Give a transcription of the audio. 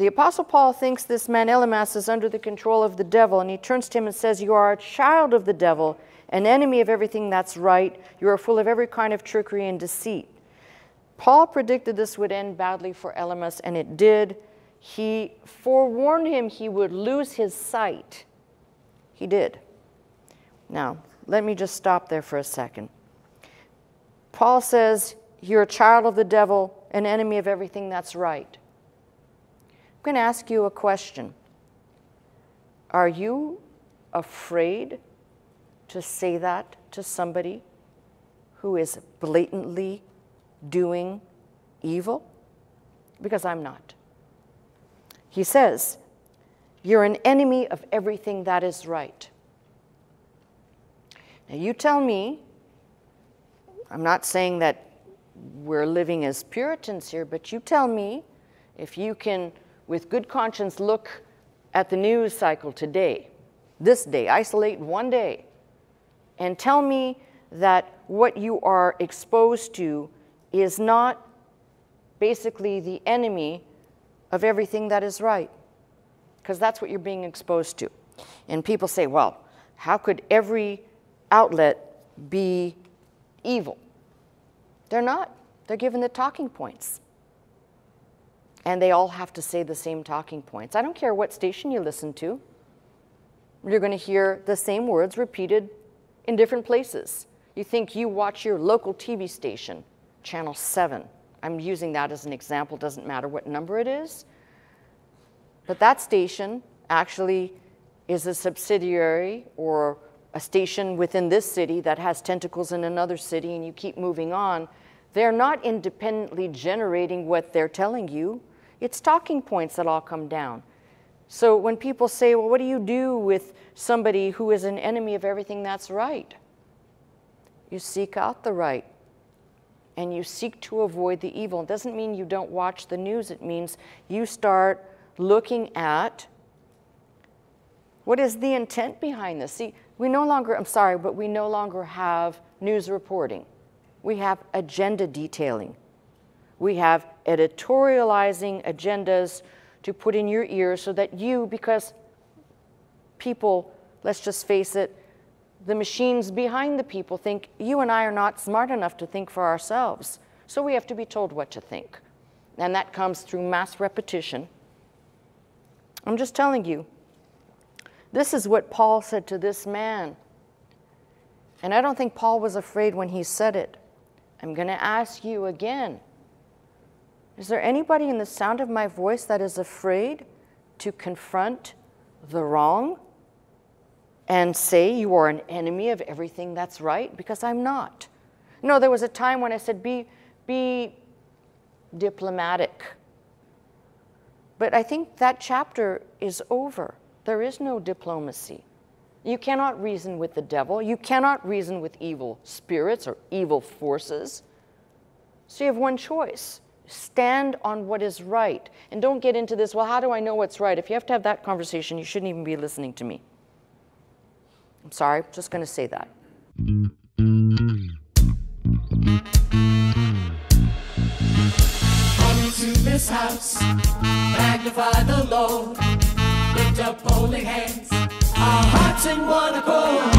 the Apostle Paul thinks this man Elymas is under the control of the devil, and he turns to him and says, You are a child of the devil, an enemy of everything that's right. You are full of every kind of trickery and deceit. Paul predicted this would end badly for Elymas, and it did. He forewarned him he would lose his sight. He did. Now, let me just stop there for a second. Paul says, You're a child of the devil, an enemy of everything that's right. I'm going to ask you a question. Are you afraid to say that to somebody who is blatantly doing evil? Because I'm not. He says, You're an enemy of everything that is right. Now, you tell me, I'm not saying that we're living as Puritans here, but you tell me if you can with good conscience look at the news cycle today, this day, isolate one day, and tell me that what you are exposed to is not basically the enemy of everything that is right, because that's what you're being exposed to. And people say, well, how could every outlet be evil? They're not. They're given the talking points and they all have to say the same talking points. I don't care what station you listen to, you're going to hear the same words repeated in different places. You think you watch your local TV station, Channel 7. I'm using that as an example, doesn't matter what number it is. But that station actually is a subsidiary or a station within this city that has tentacles in another city, and you keep moving on. They're not independently generating what they're telling you. It's talking points that all come down. So when people say, well, what do you do with somebody who is an enemy of everything that's right? You seek out the right and you seek to avoid the evil. It doesn't mean you don't watch the news, it means you start looking at what is the intent behind this. See, we no longer, I'm sorry, but we no longer have news reporting. We have agenda detailing. We have editorializing agendas to put in your ears so that you, because people, let's just face it, the machines behind the people think you and I are not smart enough to think for ourselves. So we have to be told what to think. And that comes through mass repetition. I'm just telling you, this is what Paul said to this man. And I don't think Paul was afraid when he said it. I'm going to ask you again is there anybody in the sound of my voice that is afraid to confront the wrong and say you are an enemy of everything that's right? Because I'm not. No, there was a time when I said, be, be diplomatic. But I think that chapter is over. There is no diplomacy. You cannot reason with the devil. You cannot reason with evil spirits or evil forces. So you have one choice stand on what is right. And don't get into this, well, how do I know what's right? If you have to have that conversation, you shouldn't even be listening to me. I'm sorry, just going to say that. Come to this house, magnify the Lord, lift up holy hands, our hearts in one accord,